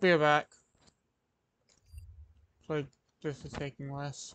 Be back. Like this is taking less.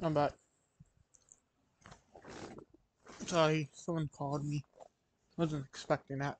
I'm back. Sorry, someone called me. I wasn't expecting that.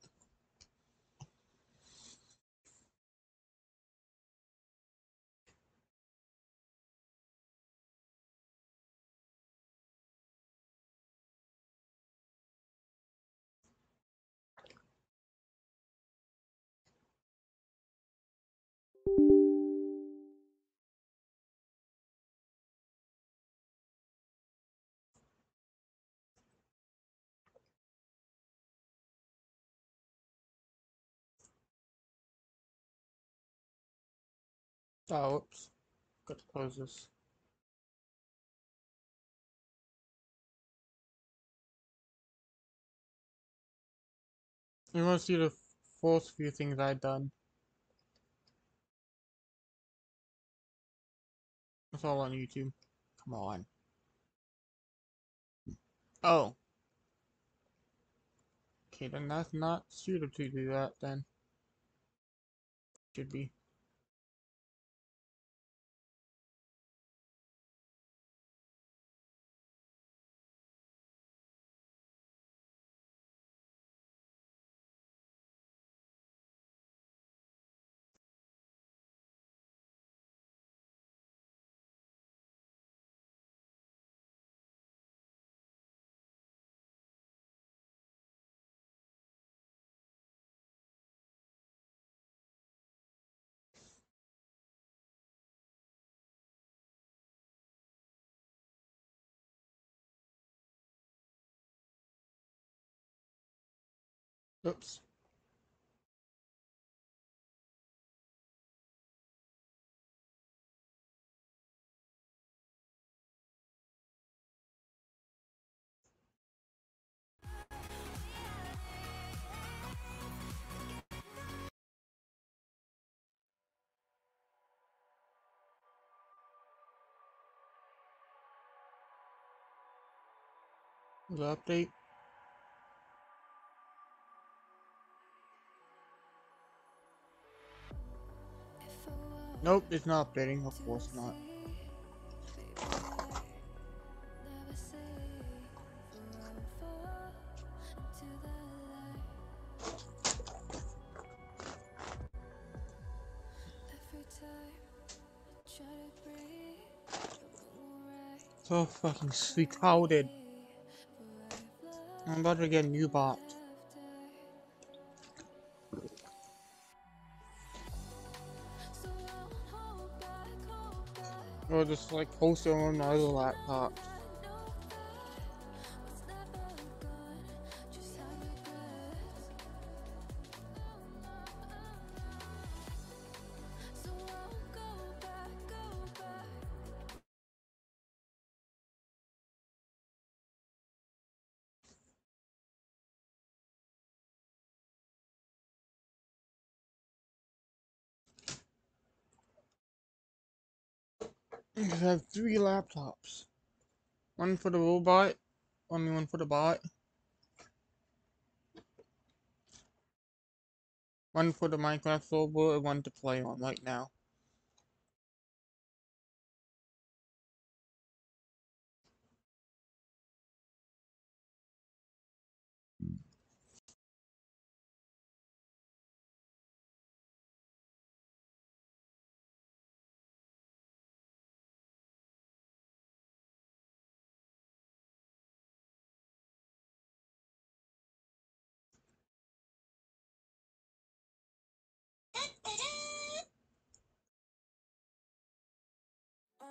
Oh, whoops. Got to close this. You want to see the first few things I've done. It's all on YouTube. Come on. Oh. Okay, then that's not suited to do that then. Should be. Oops. The update. Nope, it's not updating, of course not. So fucking retarded. I'm about to get a new bot. Or just like host it on my other laptop. Have three laptops. One for the robot, only one for the bot. One for the Minecraft server and one to play on right now.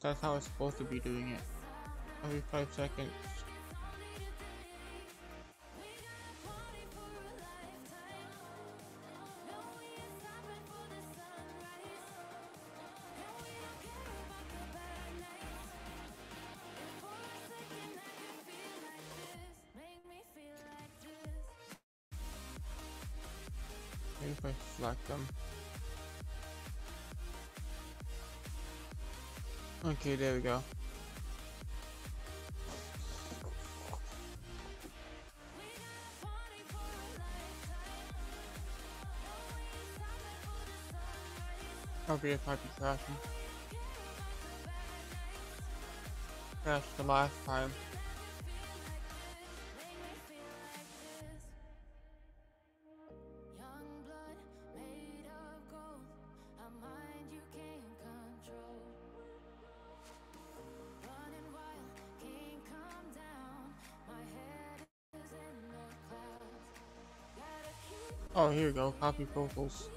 that's how it's supposed to be doing it. Every five seconds. Okay, there we go. Okay, it might be crashing. Crashed the last time. go. Copy vocals.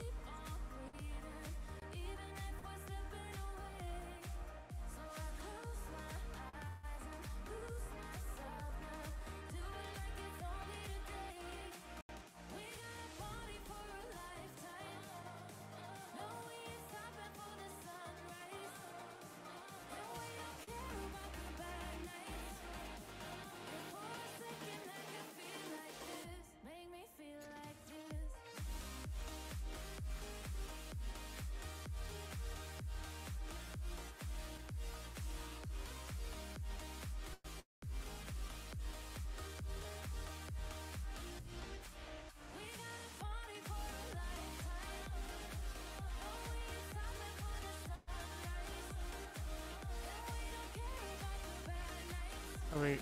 Oh wait.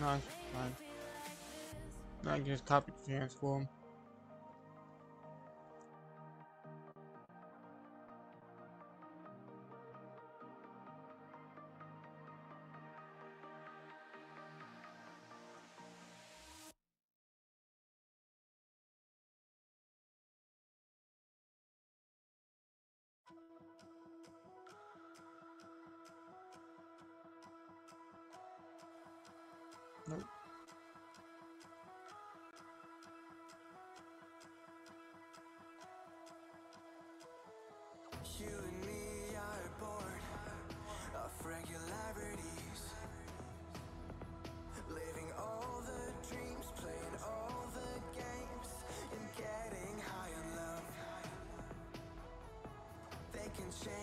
No, it's fine. No, I just copied fans for him. change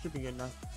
should be good enough.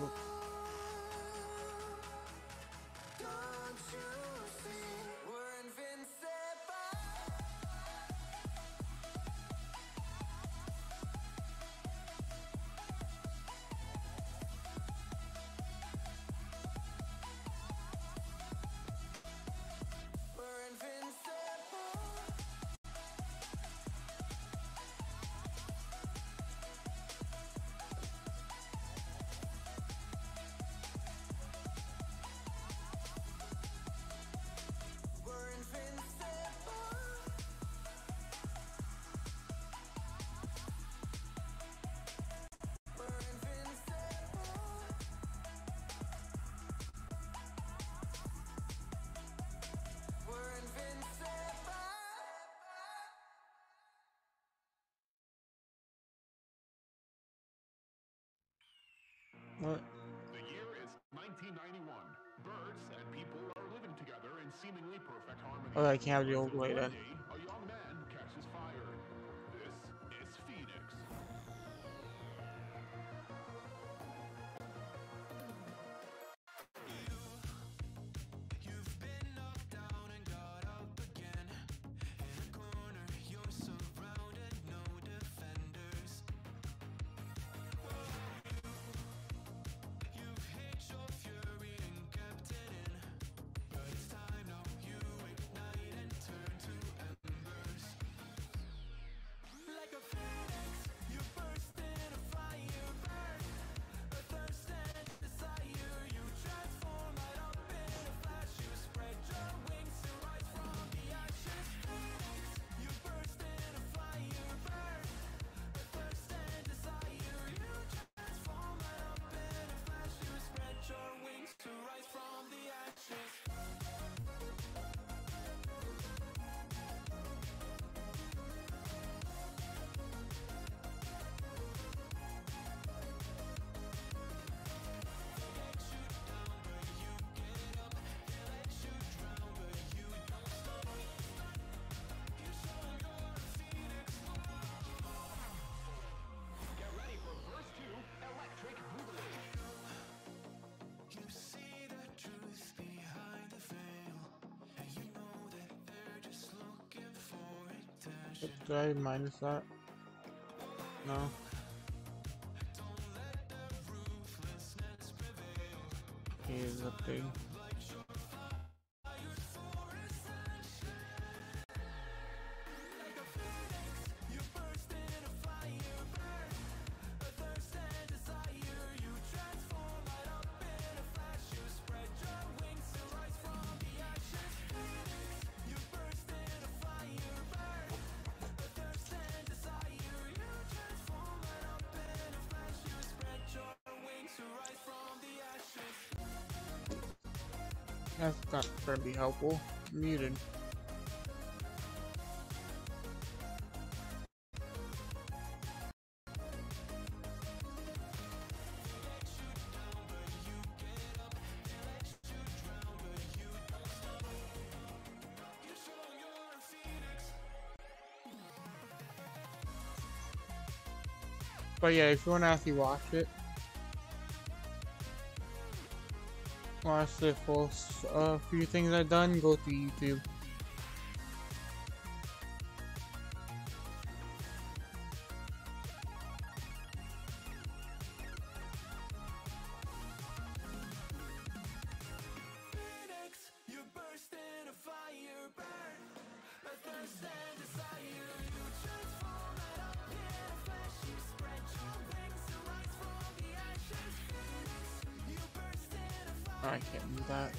look What? The year is 1991. Birds and people are living together in seemingly perfect harmony. Oh, I can't have the old way uh, then. Did I minus that? No. Here's the thing. That's not gonna be helpful. Muted. But yeah, if you want to actually watch it, the full uh, few things I've done, go to YouTube. I can't do that.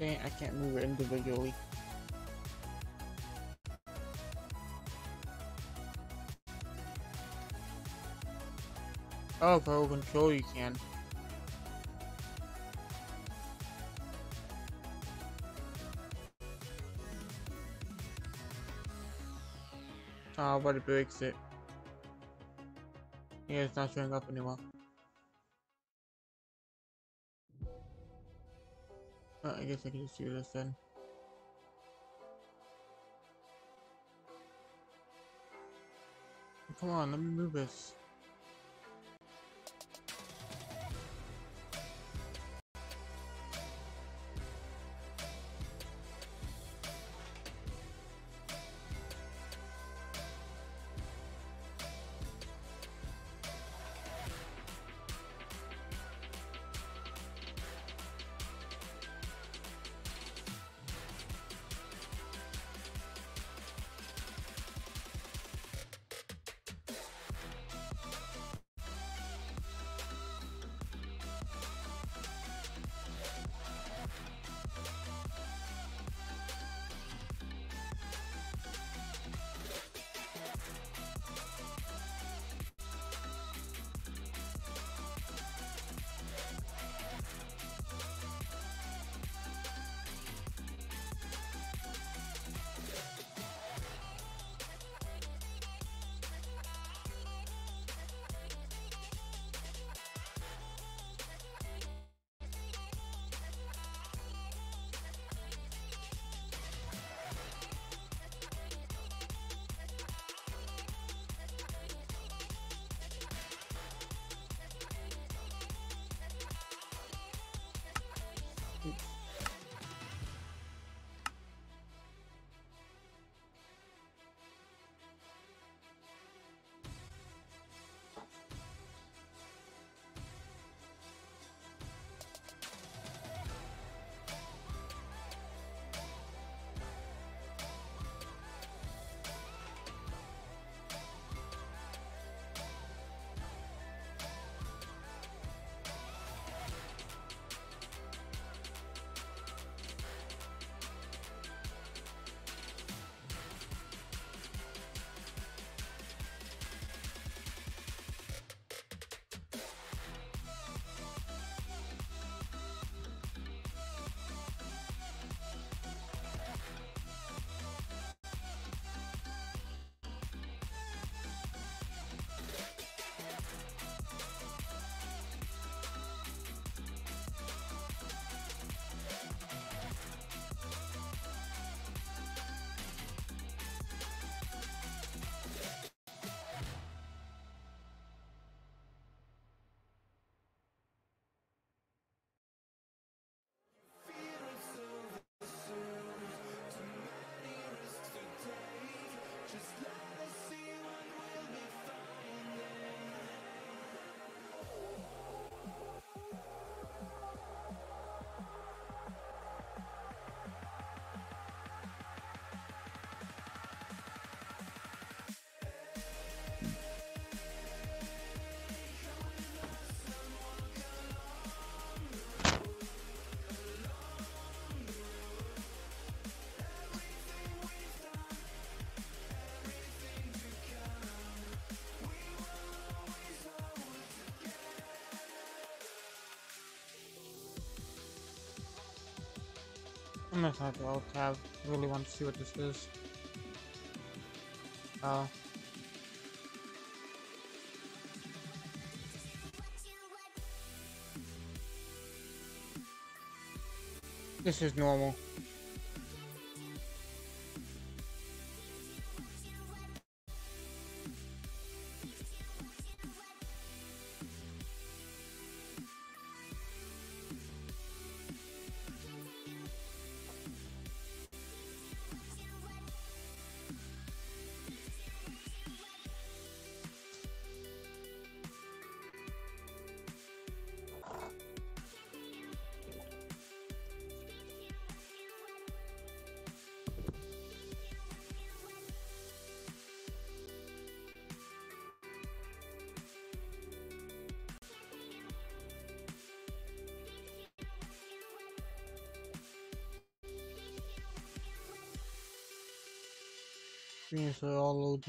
Dang, I can't move it individually. Oh, Pro Control you can. It breaks it. Yeah, it's not showing up anymore. I guess I can just do this then. Come on, let me move this. I'm gonna to alt tab. Really want to see what this is. Uh, this is normal. Screens are all loads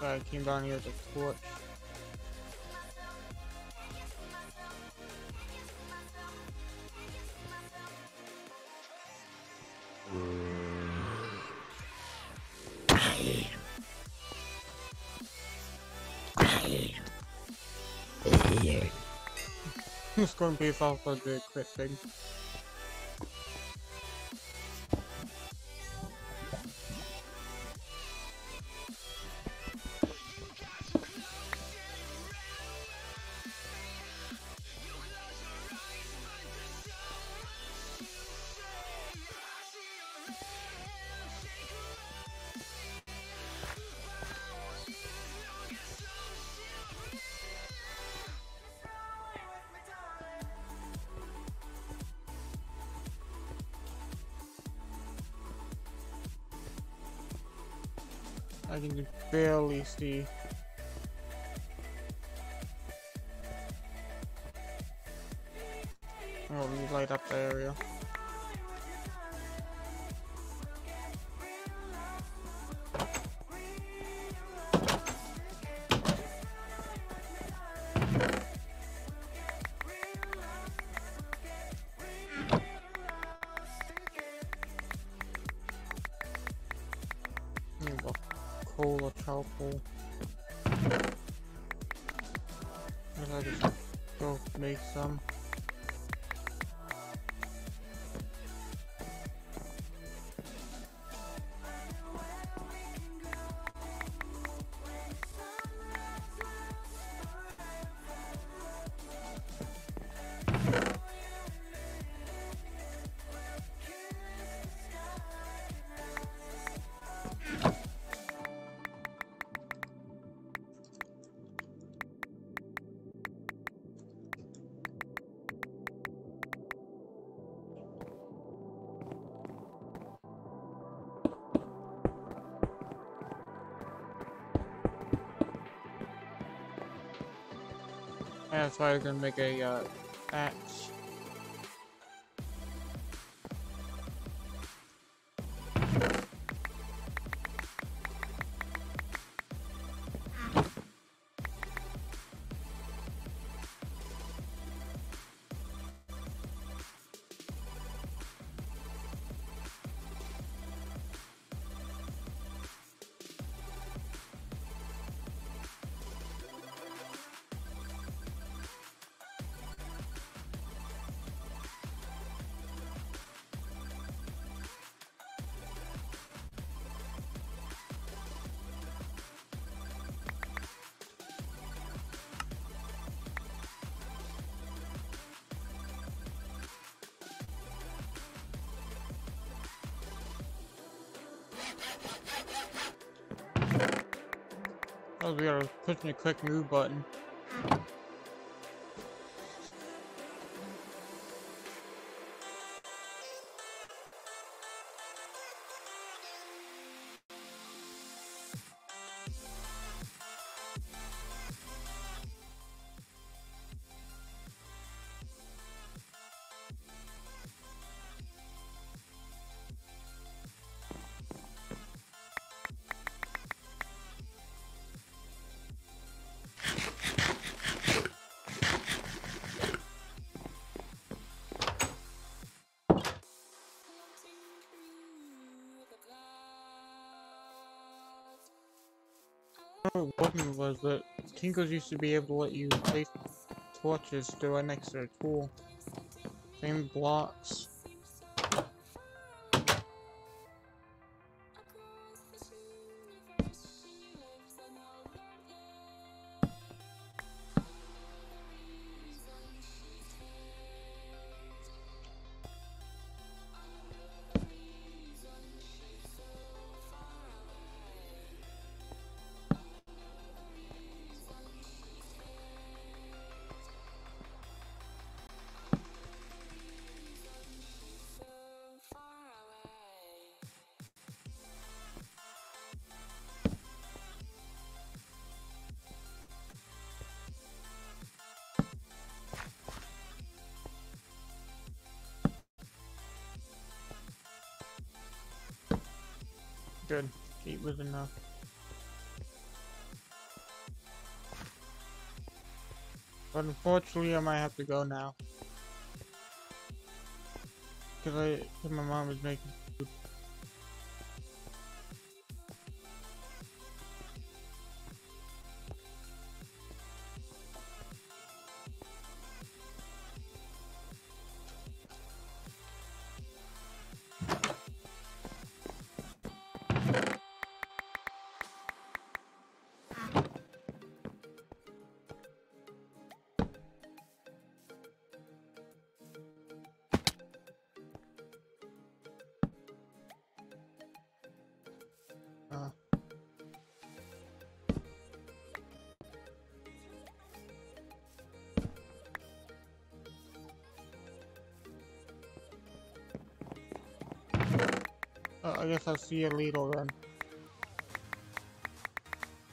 I came down here with a torch. It's going to be off of the I can barely see. Charcoal. And I just go make some. That's why I'm gonna make a uh, axe. Oh, we are pushing the quick move button. Was that Tinkles used to be able to let you place torches right next to their tool. Same blocks. Good. Eight was enough. But unfortunately, I might have to go now. Cause I, cause my mom is making uh, I guess I'll see you later then.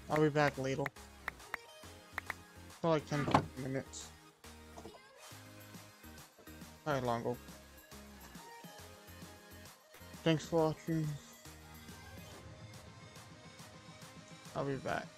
I'll be back later. For like 10 15 minutes. Alright, Longo. Thanks for watching. I'll be back.